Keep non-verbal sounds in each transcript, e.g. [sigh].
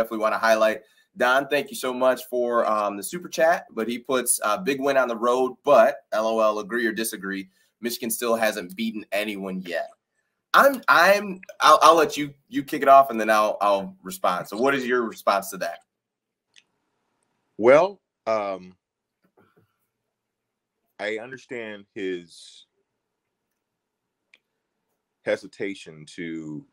definitely want to highlight. Don, thank you so much for um, the super chat. But he puts a uh, big win on the road, but LOL, agree or disagree. Michigan still hasn't beaten anyone yet. I'm I'm I'll, I'll let you you kick it off and then I'll I'll respond. So what is your response to that? Well, um I understand his hesitation to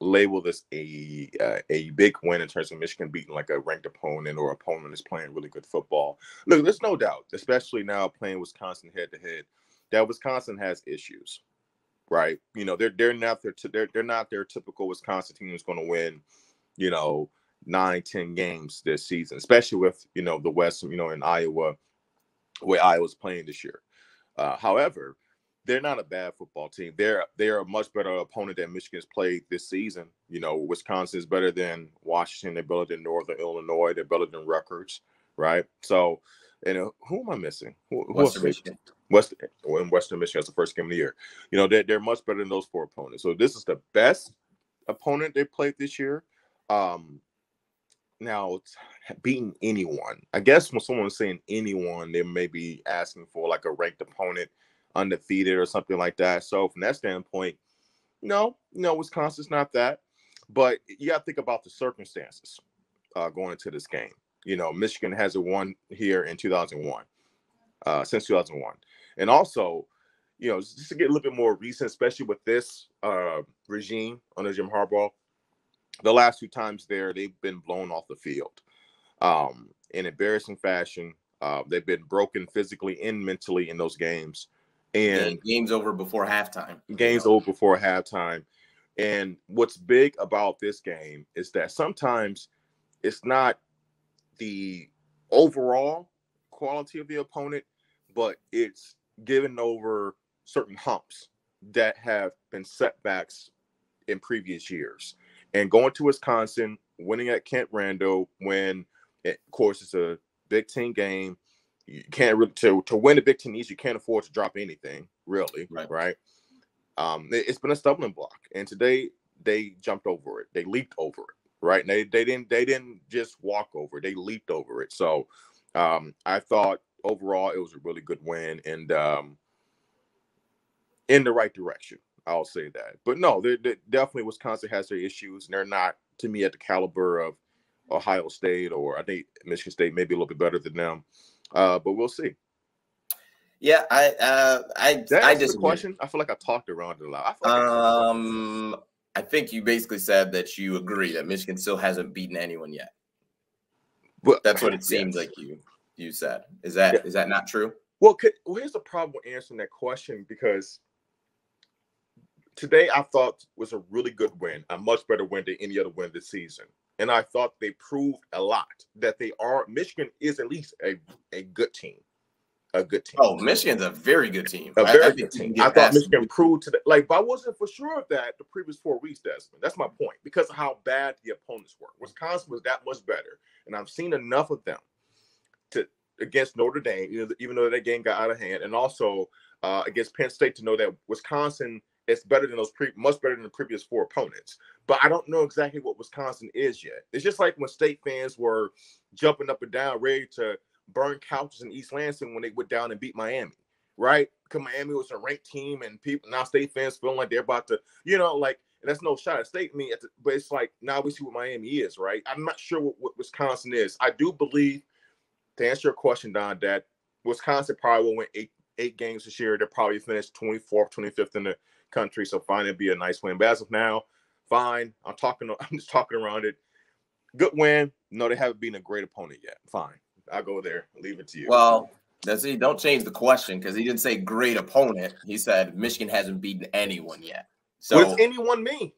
label this a uh, a big win in terms of Michigan beating like a ranked opponent or opponent is playing really good football. Look, there's no doubt, especially now playing Wisconsin head to head, that Wisconsin has issues, right? You know, they're they're not their they're they're not their typical Wisconsin team who's going to win, you know, nine ten games this season, especially with you know the West, you know, in Iowa, where Iowa's playing this year. Uh, however, they're not a bad football team. They're they're a much better opponent than Michigan's played this season. You know, Wisconsin is better than Washington. They're better than Northern Illinois. They're better than Rutgers, right? So, and uh, who am I missing? Who, who Western Michigan. West in Western Michigan. That's the first game of the year. You know, they're they're much better than those four opponents. So this is the best opponent they played this year. Um, now beating anyone. I guess when someone's saying anyone, they may be asking for like a ranked opponent undefeated or something like that. So from that standpoint, no, no, Wisconsin's not that. But you got to think about the circumstances uh, going into this game. You know, Michigan hasn't won here in 2001, uh, since 2001, and also, you know, just to get a little bit more recent, especially with this uh, regime under Jim Harbaugh, the last two times there they've been blown off the field um, in embarrassing fashion. Uh, they've been broken physically and mentally in those games and games over before halftime. Games over before halftime. And what's big about this game is that sometimes it's not the overall quality of the opponent, but it's given over certain humps that have been setbacks in previous years. And going to Wisconsin, winning at Camp Randall, when of course it's a Big Ten game, you can't really to to win the Big Ten East, you can't afford to drop anything, really, right? right? Um, it, has been a stumbling block, and today they jumped over it. They leaped over it, right? And they they didn't they didn't just walk over; it, they leaped over it. So, um, I thought overall it was a really good win and um, in the right direction. I'll say that. But no, they're, they're, definitely Wisconsin has their issues, and they're not to me at the caliber of Ohio State or I think Michigan State, maybe a little bit better than them. Uh, but we'll see. Yeah, I uh, I I just question. I feel like I talked around it a lot. I like um, I, I think you basically said that you agree that Michigan still hasn't beaten anyone yet. But that's what it [laughs] seems yes. like you you said. Is that yeah. is that not true? Well, could, well, here's the problem with answering that question because today I thought was a really good win, a much better win than any other win this season and I thought they proved a lot that they are. Michigan is at least a, a good team, a good team. Oh, Michigan's a very good team. A very I, good team. I thought Michigan proved to that. Like, but I wasn't for sure of that the previous four weeks, Desmond. That's my point because of how bad the opponents were. Wisconsin was that much better, and I've seen enough of them to against Notre Dame, even though that game got out of hand, and also uh, against Penn State to know that Wisconsin it's better than those pre much better than the previous four opponents. But I don't know exactly what Wisconsin is yet. It's just like when state fans were jumping up and down, ready to burn couches in East Lansing when they went down and beat Miami, right? Because Miami was a ranked team, and people now state fans feeling like they're about to, you know, like and that's no shot at state me, but it's like now we see what Miami is, right? I'm not sure what, what Wisconsin is. I do believe, to answer your question, Don, that Wisconsin probably will win eight eight games this year. They'll probably finish 24th, 25th in the country. So fine, it'd be a nice win. But as of now, fine. I'm talking. I'm just talking around it. Good win. No, they haven't been a great opponent yet. Fine. I'll go there. Leave it to you. Well, does he? Don't change the question because he didn't say great opponent. He said Michigan hasn't beaten anyone yet. So what does anyone mean?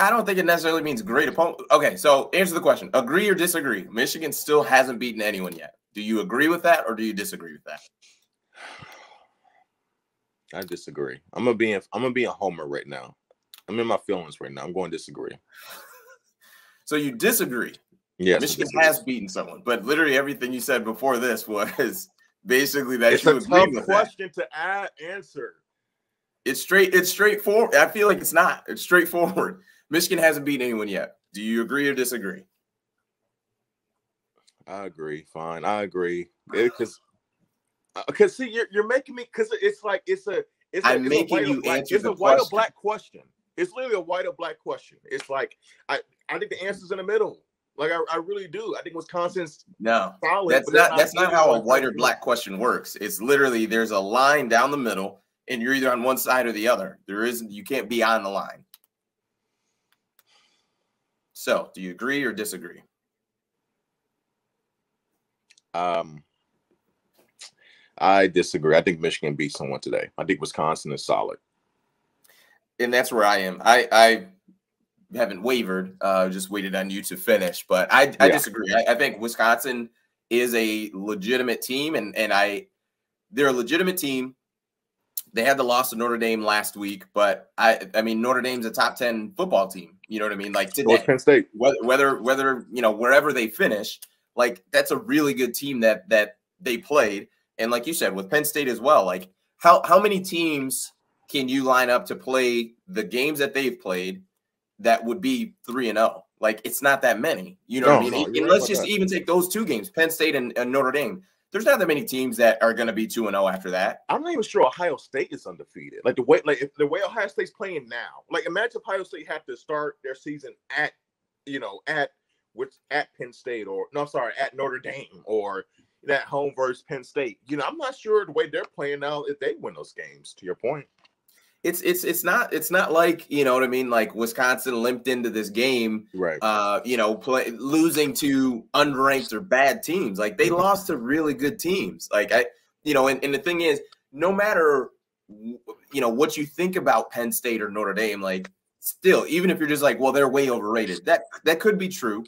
I don't think it necessarily means great opponent. Okay, so answer the question. Agree or disagree? Michigan still hasn't beaten anyone yet. Do you agree with that or do you disagree with that? I disagree. I'm gonna be in, I'm gonna be a homer right now. I'm in my feelings right now. I'm going to disagree. [laughs] So you disagree? Yes. Michigan has beaten someone, but literally everything you said before this [laughs] was basically that it's you a tough question that. to add, answer. It's straight. It's straightforward. I feel like it's not. It's straightforward. Michigan hasn't beaten anyone yet. Do you agree or disagree? I agree. Fine, I agree. Because, because uh, see, you're, you're making me because it's like it's a it's I'm a, making it's you black, answer It's the a white question. or black question. It's literally a white or black question. It's like I I think the answer's in the middle. Like I, I really do. I think Wisconsin's No, solid. that's but they're not. That's not how a white or black question works. It's literally there's a line down the middle, and you're either on one side or the other. There isn't. You can't be on the line. So, do you agree or disagree? Um, I disagree. I think Michigan beat someone today. I think Wisconsin is solid. and that's where I am. I I haven't wavered. Uh, just waited on you to finish, but I I Yeah. disagree. I, I think Wisconsin is a legitimate team, and and I they're a legitimate team. They had the loss to Notre Dame last week, but I I mean Notre Dame's a top ten football team. You know what I mean? Like today, Penn State. whether whether whether you know wherever they finish, like that's a really good team that that they played. And like you said, with Penn State as well, like how how many teams can you line up to play the games that they've played that would be three and zero? Like it's not that many. You know what I mean? no, and let's just that. even take those two games, Penn State and, and Notre Dame. There's not that many teams that are going to be two and zero after that. I'm not even sure Ohio State is undefeated. Like the way, like if the way Ohio State's playing now. Like imagine if Ohio State had to start their season at, you know, at which at Penn State or no, I'm sorry, at Notre Dame or that home versus Penn State. You know, I'm not sure the way they're playing now if they win those games. To your point, It's it's it's not it's not like you know what I mean. Like Wisconsin limped into this game right? uh, you know, play losing to unranked or bad teams. Like they lost to really good teams. Like I, you know, and, and the thing is, no matter you know what you think about Penn State or Notre Dame, like still, even if you're just like, well, they're way overrated, that that could be true.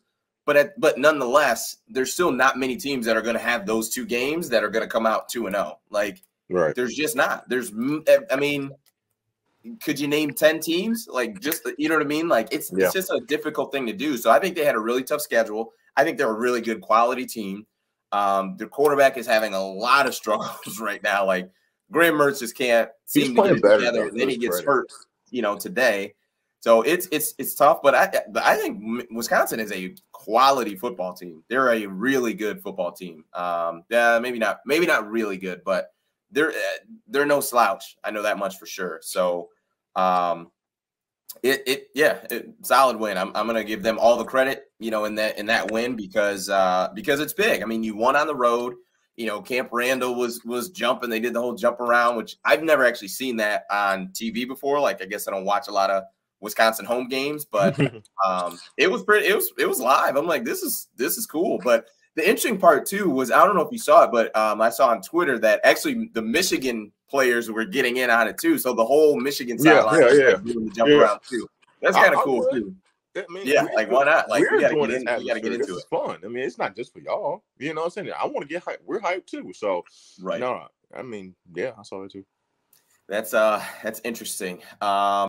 But at, but nonetheless, there's still not many teams that are going to have those two games that are going to come out two and zero. Like right. there's just not. There's, I mean, could you name 10 teams? Like, just, you know what I mean? Like, it's, Yeah. it's just a difficult thing to do. So I think they had a really tough schedule. I think they're a really good quality team. Um, their quarterback is having a lot of [laughs] struggles right now. Like, Graham Mertz just can't He's seem to get better, together, and then he gets hurt, you know, today. So it's it's it's tough, but I I think Wisconsin is a quality football team. They're a really good football team. Um, yeah, maybe not maybe not really good, but they're uh, they're no slouch. I know that much for sure. So, um, it it yeah, it, solid win. I'm I'm gonna give them all the credit, you know, in that in that win because uh because it's big. I mean, you won on the road. You know, Camp Randall was was jumping. They did the whole jump around, which I've never actually seen that on TV before. Like, I guess I don't watch a lot of Wisconsin home games, but [laughs] um, it was pretty. It was it was live. I'm like, this is this is cool. But the interesting part too was I don't know if you saw it, but um, I saw on Twitter that actually the Michigan players were getting in on it too. So the whole Michigan Yeah, sideline yeah, was, yeah. like, doing the jump Yeah. around too. That's kind of cool would. too. I mean, Yeah, like, why not? Like, we we're gotta get this in- we gotta get into This is fun. I mean, it's not just for y'all. You know what I'm saying? I want to get hyped. We're hyped too. So, Right. no, I mean, yeah, I saw it too. That's uh that's interesting. Um